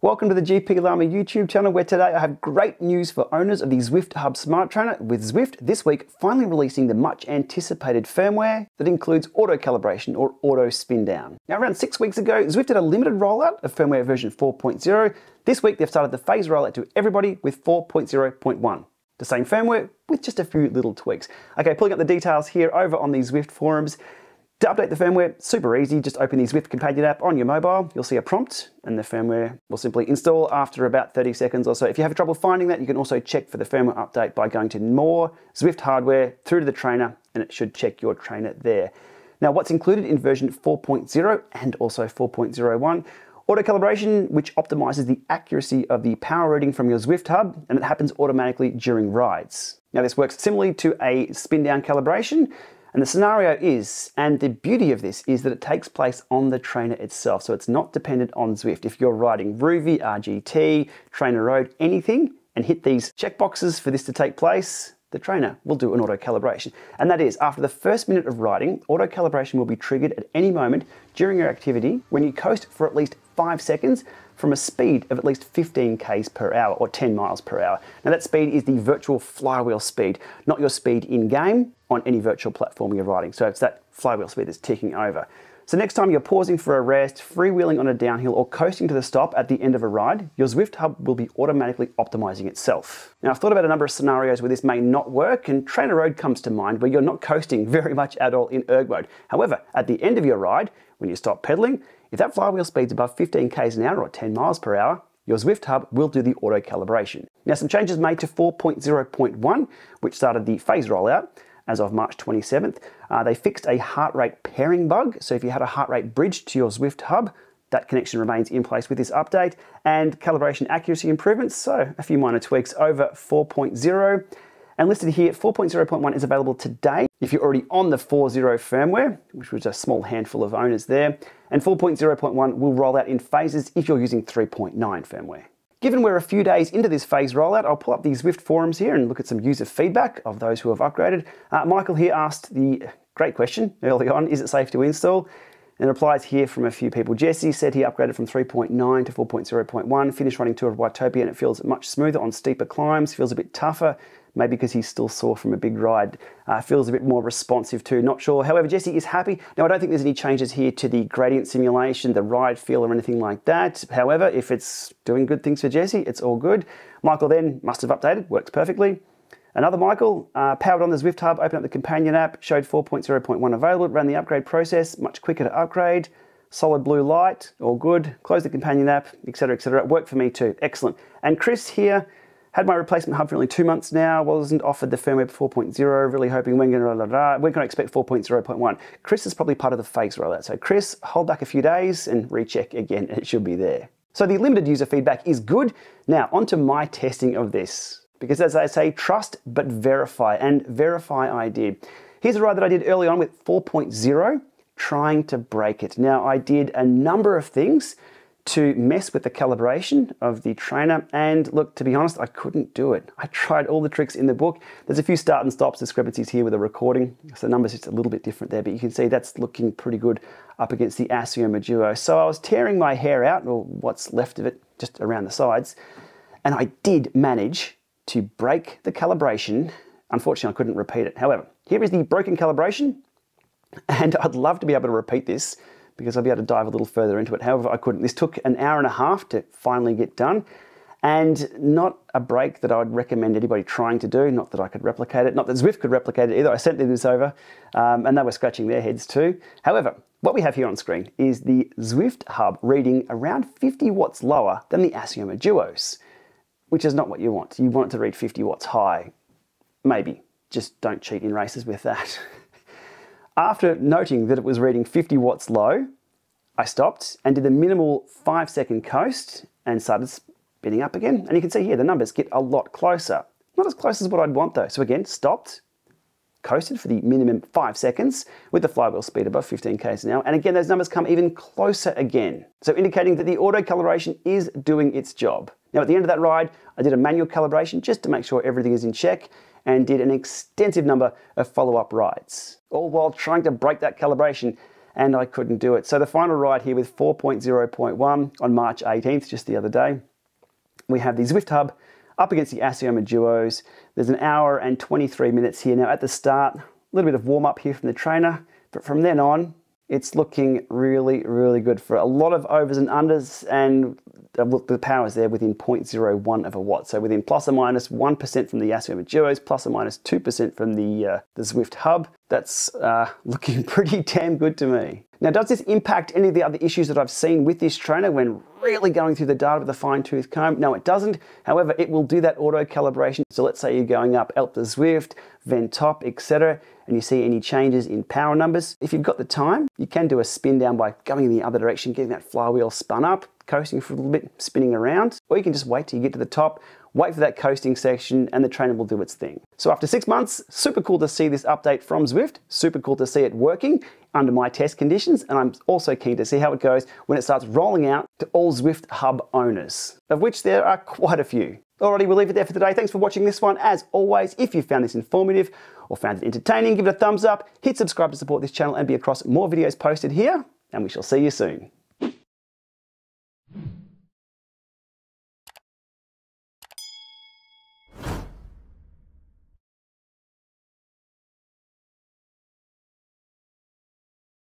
Welcome to the GPLama YouTube channel where today I have great news for owners of the Zwift Hub Smart Trainer with Zwift this week finally releasing the much anticipated firmware that includes auto calibration or auto spin down. Now around six weeks ago Zwift did a limited rollout of firmware version 4.0. This week they've started the phase rollout to everybody with 4.0.1. The same firmware with just a few little tweaks. Okay, pulling up the details here over on the Zwift forums. To update the firmware, super easy, just open the Zwift Companion app on your mobile, you'll see a prompt and the firmware will simply install after about 30 seconds or so. If you have trouble finding that, you can also check for the firmware update by going to more Zwift hardware through to the trainer and it should check your trainer there. Now what's included in version 4.0 and also 4.01 Auto calibration, which optimizes the accuracy of the power reading from your Zwift hub, and it happens automatically during rides. Now, this works similarly to a spin down calibration, and the scenario is, and the beauty of this is that it takes place on the trainer itself. So it's not dependent on Zwift. If you're riding Rouvy, RGT, Trainer Road, anything, and hit these checkboxes for this to take place, the trainer will do an auto calibration. And that is, after the first minute of riding, auto calibration will be triggered at any moment during your activity when you coast for at least five seconds from a speed of at least 15 k's per hour or 10 miles per hour. Now that speed is the virtual flywheel speed, not your speed in game on any virtual platform you're riding. So it's that flywheel speed that's ticking over. So next time you're pausing for a rest, freewheeling on a downhill or coasting to the stop at the end of a ride, your Zwift hub will be automatically optimizing itself. Now I've thought about a number of scenarios where this may not work and Trainer Road comes to mind where you're not coasting very much at all in erg mode. However, at the end of your ride, when you stop pedaling, if that flywheel speed's above 15 k's an hour or 10 miles per hour, your Zwift Hub will do the auto calibration. Now some changes made to 4.0.1, which started the phase rollout as of March 27th. Uh, they fixed a heart rate pairing bug, so if you had a heart rate bridge to your Zwift Hub, that connection remains in place with this update, and calibration accuracy improvements, so a few minor tweaks over 4.0. And listed here, 4.0.1 is available today if you're already on the 4.0 firmware, which was a small handful of owners there. And 4.0.1 will roll out in phases if you're using 3.9 firmware. Given we're a few days into this phase rollout, I'll pull up the Zwift forums here and look at some user feedback of those who have upgraded. Uh, Michael here asked the great question early on, is it safe to install? And replies here from a few people. Jesse said he upgraded from 3.9 to 4.0.1, finished running Tour of Watopia and it feels much smoother on steeper climbs, feels a bit tougher, maybe because he's still sore from a big ride. Uh, feels a bit more responsive too, not sure. However, Jesse is happy. Now, I don't think there's any changes here to the gradient simulation, the ride feel or anything like that. However, if it's doing good things for Jesse, it's all good. Michael then must have updated, works perfectly. Another Michael, uh, powered on the Zwift Hub, opened up the companion app, showed 4.0.1 available, ran the upgrade process, much quicker to upgrade, solid blue light, all good, close the companion app, etc., etc. It worked for me too, excellent. And Chris here, had my replacement hub for only two months now, wasn't offered the firmware 4.0, really hoping when to, we're going to expect 4.0.1. Chris is probably part of the phase rollout. So Chris, hold back a few days and recheck again, it should be there. So the limited user feedback is good. Now onto my testing of this. Because as I say, trust but verify, and verify I did. Here's a ride that I did early on with 4.0, trying to break it. Now I did a number of things to mess with the calibration of the trainer. And look to be honest I couldn't do it. I tried all the tricks in the book. There's a few start and stops discrepancies here with the recording. So the numbers just a little bit different there but you can see that's looking pretty good up against the Assioma Duo so I was tearing my hair out or what's left of it just around the sides. And I did manage to break the calibration. Unfortunately, I couldn't repeat it. However, here is the broken calibration, and I'd love to be able to repeat this because I'll be able to dive a little further into it. However, I couldn't. This took an hour and a half to finally get done, and not a break that I would recommend anybody trying to do. Not that I could replicate it, not that Zwift could replicate it either. I sent them this over, um, and they were scratching their heads too. However, what we have here on screen is the Zwift hub reading around 50 watts lower than the Assioma Duos which is not what you want. You want it to read 50 watts high. Maybe. Just don't cheat in races with that. After noting that it was reading 50 watts low, I stopped and did a minimal five second coast and started spinning up again. And you can see here the numbers get a lot closer. Not as close as what I'd want though. So again, stopped, coasted for the minimum five seconds with the flywheel speed above 15 k's an hour. And again, those numbers come even closer again. So indicating that the auto calibration is doing its job. Now at the end of that ride, I did a manual calibration just to make sure everything is in check and did an extensive number of follow-up rides, all while trying to break that calibration. And I couldn't do it. So the final ride here with 4.0.1 on March 18th, just the other day, we have the Zwift Hub up against the Assioma Duos. There's an hour and 23 minutes here. Now at the start, a little bit of warm up here from the trainer, but from then on, it's looking really, really good for a lot of overs and unders, and the power is there within 0.01 of a watt. So within plus or minus 1 from the Assioma Duos, plus or minus 2% from the, uh, the Zwift Hub. That's uh, looking pretty damn good to me. Now, does this impact any of the other issues that I've seen with this trainer when really going through the data with a fine tooth comb? No, it doesn't. However, it will do that auto calibration. So let's say you're going up Alpe Zwift, Ventop, etc., and you see any changes in power numbers. If you've got the time, you can do a spin down by going in the other direction, getting that flywheel spun up, coasting for a little bit, spinning around, or you can just wait till you get to the top, wait for that coasting section, and the trainer will do its thing. So after six months, super cool to see this update from Zwift, super cool to see it working under my test conditions, and I'm also keen to see how it goes when it starts rolling out to all Zwift Hub owners, of which there are quite a few. Alrighty, we'll leave it there for today. Thanks for watching this one. As always, if you found this informative or found it entertaining, give it a thumbs up, hit subscribe to support this channel and be across more videos posted here, and we shall see you soon.